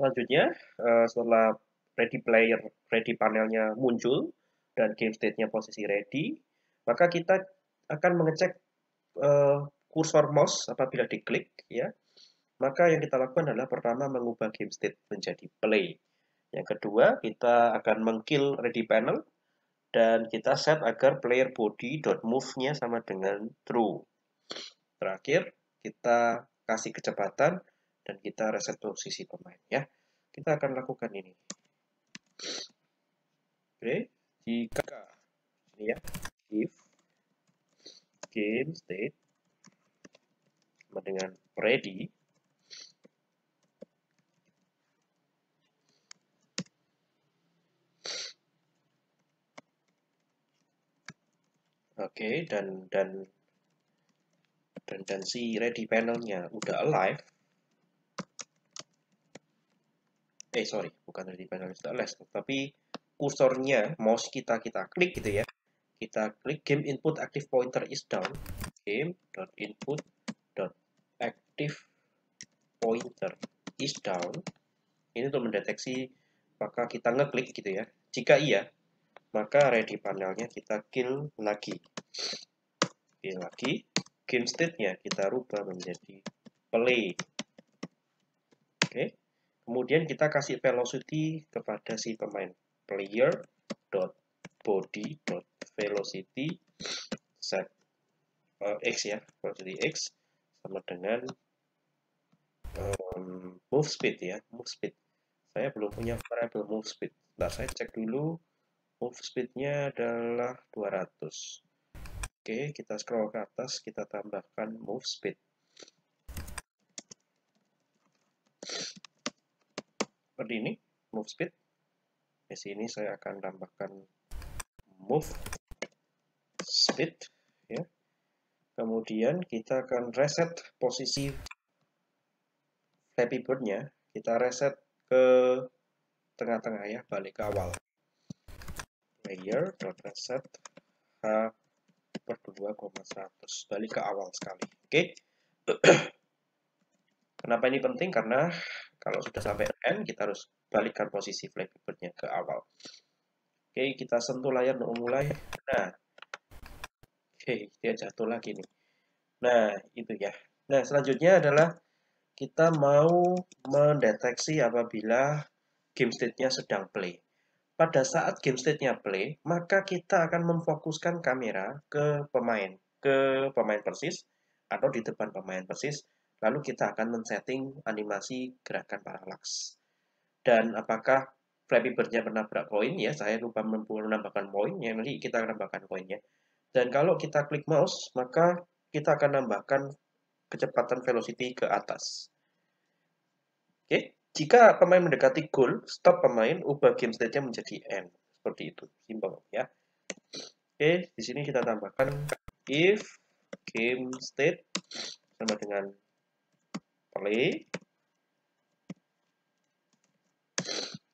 Selanjutnya, uh, setelah ready player, ready panelnya muncul dan game state-nya posisi ready, maka kita akan mengecek uh, kursor mouse apabila diklik ya. Maka yang kita lakukan adalah pertama mengubah game state menjadi play. Yang kedua, kita akan mengkill ready panel dan kita set agar player body dot move-nya sama dengan true. Terakhir, kita kasih kecepatan dan kita reset posisi pemain ya. Kita akan lakukan ini. Oke, jika ini ya, if game state sama dengan ready Oke, okay, dan dan dan dan si ready panelnya udah alive. Eh sorry, bukan ready panel sudah alive, tapi kursornya mouse kita kita klik gitu ya. Kita klik game input active pointer is down. Game dot input dot active pointer is down. Ini untuk mendeteksi maka kita ngeklik gitu ya. Jika iya, maka ready panelnya kita kill lagi kill lagi game state-nya kita rubah menjadi play oke kemudian kita kasih velocity kepada si pemain player dot body dot velocity set uh, x ya velocity x sama dengan um, move speed ya move speed. Saya belum punya variable move speed. Nah saya cek dulu. Move speednya adalah 200 oke kita scroll ke atas kita tambahkan move speed seperti ini move speed. Di sini saya akan tambahkan move speed ya. Kemudian kita akan reset posisi Flappy Bird-nya. Kita reset ke tengah-tengah ya balik ke awal. Layer reset h per 2,100 balik ke awal sekali oke? okay? kenapa ini penting? Karena kalau sudah sampai n kita harus balikkan posisi flag nya ke awal. Oke kita sentuh layar untuk memulai. Nah. Oke dia jatuh lagi nih. Nah itu ya. Nah selanjutnya adalah kita mau mendeteksi apabila game state-nya sedang play. Pada saat game state-nya play, maka kita akan memfokuskan kamera ke pemain, ke pemain persis, atau di depan pemain persis, lalu kita akan men-setting animasi gerakan parallax. Dan apakah Flappy Bird-nya menabrak koin, ya saya lupa menambahkan poin, ya nanti kita akan nambahkan koinnya. Dan kalau kita klik mouse, maka kita akan nambahkan kecepatan velocity ke atas. Oke, jika pemain mendekati goal, stop pemain, ubah game state-nya menjadi end. Seperti itu, simpel ya. Oke, di sini kita tambahkan if game state sama dengan play.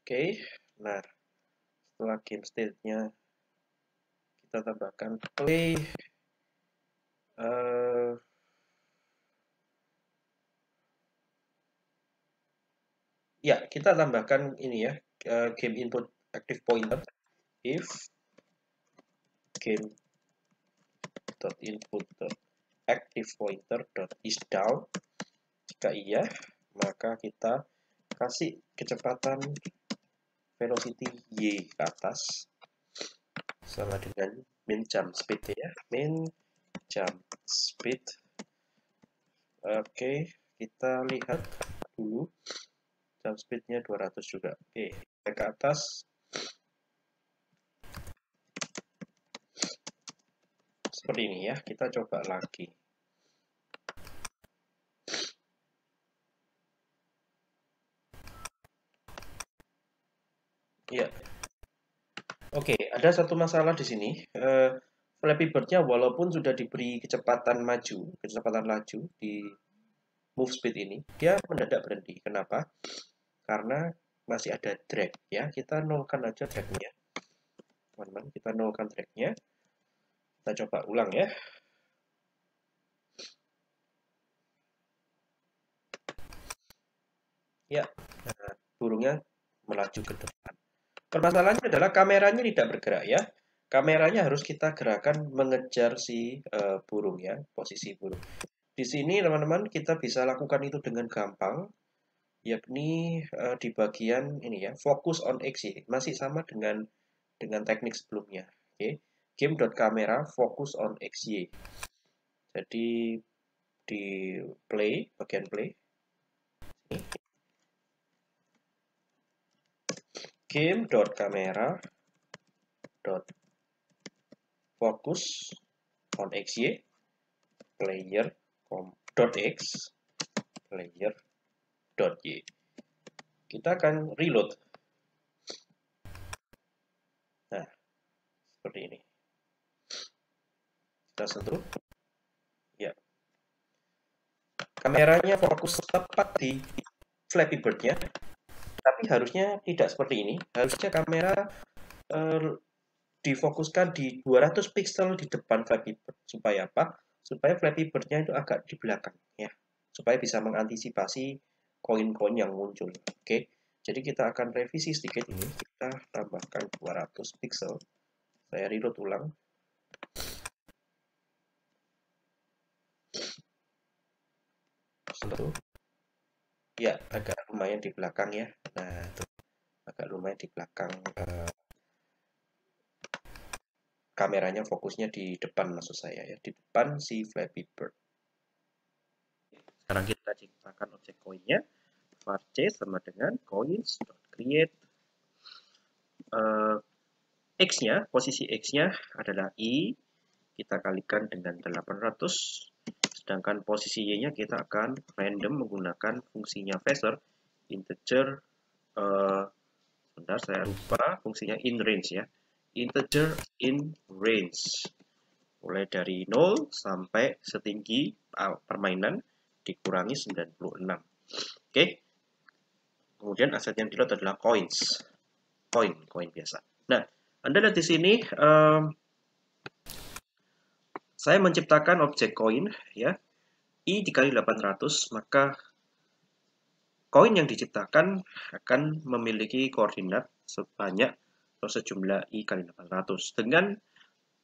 Oke, nah setelah game state-nya kita tambahkan play. Uh, ya kita tambahkan ini ya uh, game input active pointer if game dot input active pointer dot is down jika iya maka kita kasih kecepatan velocity y ke atas sama dengan min jump speed ya. Min jump speed. Oke kita lihat dulu jump speednya 200 juga. Oke ke atas. Seperti ini ya kita coba lagi ya oke ada satu masalah di sini. Uh, Flappy Bird-nya walaupun sudah diberi kecepatan maju kecepatan laju di move speed ini dia mendadak berhenti. Kenapa? Karena masih ada drag ya. Kita nolkan aja dragnya. Teman-teman kita nolkan dragnya. Kita coba ulang ya. Ya nah, burungnya melaju ke depan. Permasalahannya adalah kameranya tidak bergerak ya. Kameranya harus kita gerakan mengejar si uh, burung ya, posisi burung. Di sini teman-teman kita bisa lakukan itu dengan gampang, yakni uh, di bagian ini ya, fokus on XY. Masih sama dengan dengan teknik sebelumnya. Oke. Okay. Game.camera fokus on XY. Jadi di play, bagian play. Game.camera dot focus on xy player dot x player dot y. Kita akan reload. Nah seperti ini. Kita sentuh. Ya. Kameranya fokus tepat di Flappy Bird-nya tapi harusnya tidak seperti ini harusnya kamera eh, difokuskan di 200 pixel di depan Flappy Bird. Supaya apa? Supaya Flappy Bird-nya itu agak di belakang ya. Supaya bisa mengantisipasi koin-koin yang muncul. Oke. Jadi kita akan revisi sedikit ini. Kita tambahkan 200 pixel. Saya reload ulang. Satu. Ya, agak lumayan di belakang ya. Nah, itu agak lumayan di belakang. Uh, kameranya fokusnya di depan maksud saya ya. Di depan si Flappy Bird. Sekarang kita ciptakan objek koinnya varc sama dengan coins.create uh, x-nya posisi x-nya adalah i. Kita kalikan dengan 800 sedangkan posisi y-nya kita akan random menggunakan fungsinya phaser integer uh, sebentar saya lupa fungsinya in range ya. Integer in range. Mulai dari 0 sampai setinggi permainan dikurangi 96 oke. Okay. kemudian aset yang di-load adalah coins. Koin koin biasa. Nah anda lihat di sini um, saya menciptakan objek koin ya. I dikali 800 maka koin yang diciptakan akan memiliki koordinat sebanyak atau sejumlah i kali 800 dengan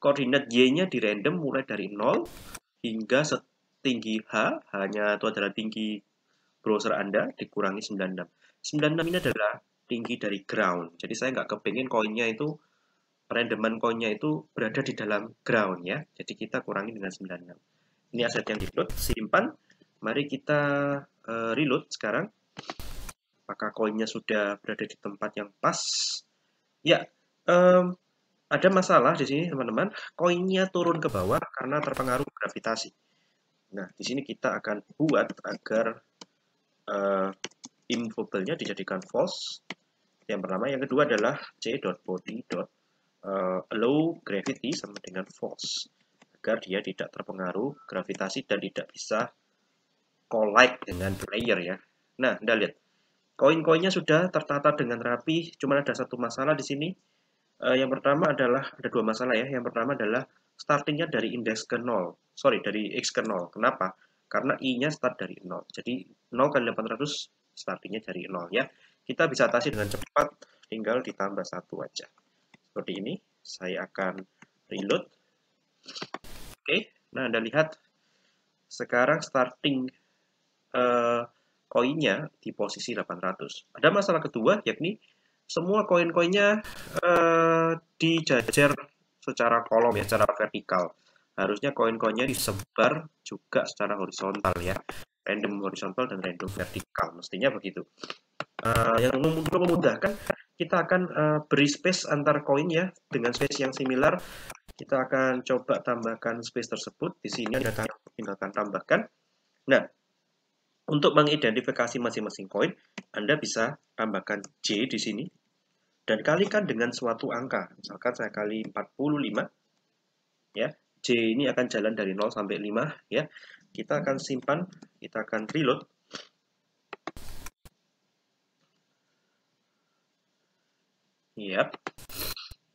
koordinat y-nya di random mulai dari 0 hingga setinggi h hanya itu adalah tinggi browser Anda dikurangi 96 96 ini adalah tinggi dari ground. Jadi saya nggak kepingin koinnya itu randoman koinnya itu berada di dalam ground ya jadi kita kurangi dengan 96 ini aset yang di load simpan mari kita uh, reload sekarang apakah koinnya sudah berada di tempat yang pas Ya, um, ada masalah di sini teman-teman. Koinnya turun ke bawah karena terpengaruh gravitasi. Nah, di sini kita akan buat agar uh, immovable-nya dijadikan false. Yang pertama, yang kedua adalah c.body. Uh, allow gravity sama dengan false agar dia tidak terpengaruh gravitasi dan tidak bisa collide dengan player ya. Nah, Anda lihat Koin-koinnya sudah tertata dengan rapi, cuma ada satu masalah di sini. Uh, yang pertama adalah, ada dua masalah ya. Yang pertama adalah startingnya dari indeks ke 0. Sorry, dari X ke 0. Kenapa? Karena I-nya start dari 0. Jadi 0 kali 800 startingnya dari 0 ya. Kita bisa atasi dengan cepat, tinggal ditambah satu aja. Seperti ini, saya akan reload. Oke, nah Anda lihat sekarang starting uh, koinnya di posisi 800. Ada masalah kedua yakni semua koin-koinnya uh, dijajar secara kolom ya, secara vertikal. Harusnya koin-koinnya disebar juga secara horizontal ya, random horizontal dan random vertikal. Mestinya begitu. Uh, yang memudahkan, kita akan uh, beri space antar koin ya dengan space yang similar. Kita akan coba tambahkan space tersebut. Di sini kita tinggalkan tambahkan. Nah, untuk mengidentifikasi masing-masing koin, Anda bisa tambahkan J di sini dan kalikan dengan suatu angka. Misalkan saya kali 45 ya. J ini akan jalan dari 0 sampai 5 ya. Kita akan simpan, kita akan reload. Yap.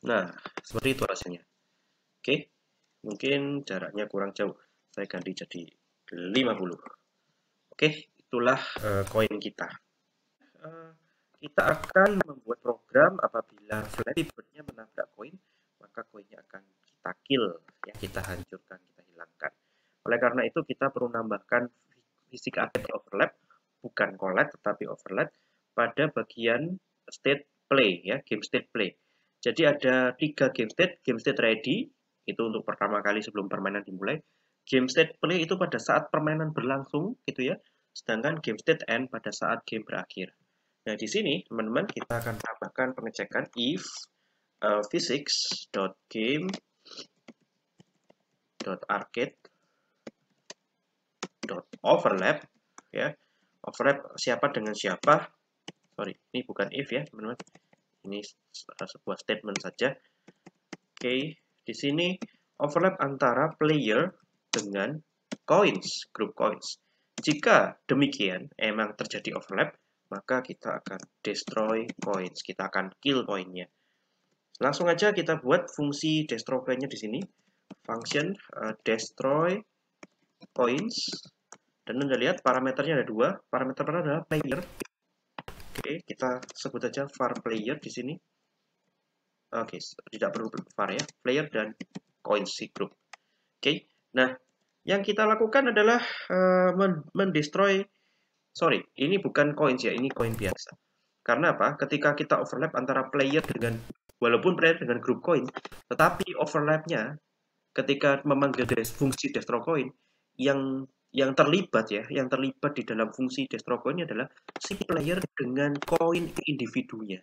Nah, seperti itu hasilnya. Oke. Mungkin jaraknya kurang jauh. Saya ganti jadi 50. Oke, itulah uh, koin kita. Uh, kita akan membuat program apabila Flappy Bird-nya menabrak koin, maka koinnya akan kita kill, ya kita hancurkan, kita hilangkan. Oleh karena itu kita perlu menambahkan fisik active overlap, bukan collect tetapi overlap pada bagian state play ya, game state play. Jadi ada tiga game state, game state ready itu untuk pertama kali sebelum permainan dimulai. Game state play itu pada saat permainan berlangsung gitu ya. Sedangkan game state end pada saat game berakhir. Nah, di sini teman-teman kita akan tambahkan pengecekan if uh, physics.game.arcade.overlap ya. Overlap siapa dengan siapa? Sorry, ini bukan if ya, teman-teman. Ini sebuah statement saja. Oke, di sini overlap antara player dengan coins, group coins. Jika demikian, emang terjadi overlap, maka kita akan destroy coins, kita akan kill koinnya. Langsung aja kita buat fungsi destroy coinnya di sini. Function uh, destroy coins. Dan Anda lihat parameternya ada dua. Parameter pertama adalah player. Oke, kita sebut aja var player di sini. Oke, tidak perlu var ya. Player dan coins si group. Oke, nah yang kita lakukan adalah uh, mendestroy sorry, ini bukan coins ya, ini koin biasa. Karena apa? Ketika kita overlap antara player dengan, walaupun player dengan grup coin, tetapi overlapnya ketika memanggil fungsi destroy coin, yang yang terlibat ya, yang terlibat di dalam fungsi destroy coin adalah si player dengan koin individunya,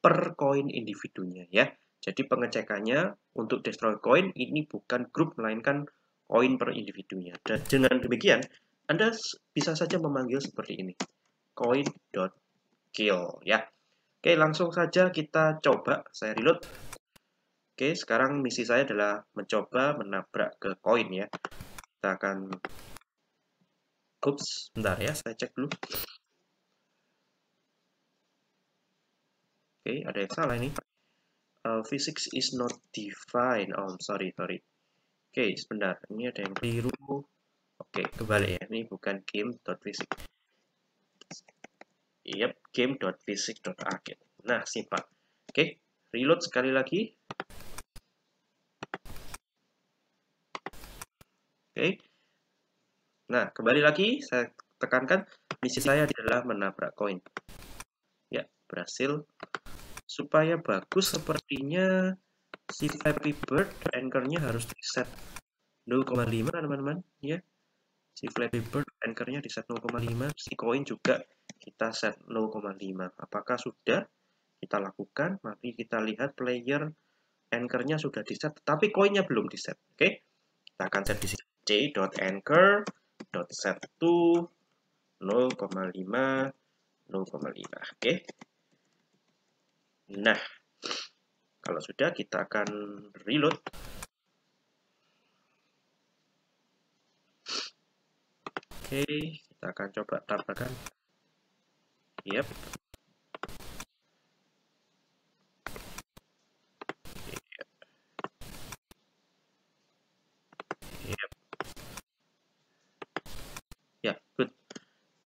per koin individunya ya. Jadi pengecekannya untuk destroy coin ini bukan grup melainkan koin per individunya. Dan dengan demikian anda bisa saja memanggil seperti ini. coin.kill ya. Oke, langsung saja kita coba. Saya reload. Oke, sekarang misi saya adalah mencoba menabrak ke koin ya. Kita akan Ups, bentar ya, saya cek dulu. Oke, ada yang salah ini. Uh, physics is not defined. Oh, sorry, sorry. Oke, sebentar. Ini ada yang keliru. Oke, kembali ya. Ini bukan game.physics. Yep, game.physics.arcade. Nah, simpan. Oke, reload sekali lagi. Oke. Nah, kembali lagi saya tekankan misi saya adalah menabrak koin. Ya, berhasil. Supaya bagus sepertinya si Flappy Bird anchor-nya harus di set 0,5 teman-teman. Ya si Flappy Bird anchornya di set 0,5 si koin juga kita set 0,5 apakah sudah? Kita lakukan. Mari kita lihat player anchornya sudah di set tapi koinnya belum di set oke kita akan set di sini c.anchor.set to 0,5 0,5 oke. Nah kalau sudah kita akan reload. Oke, kita akan coba tambahkan. Yep,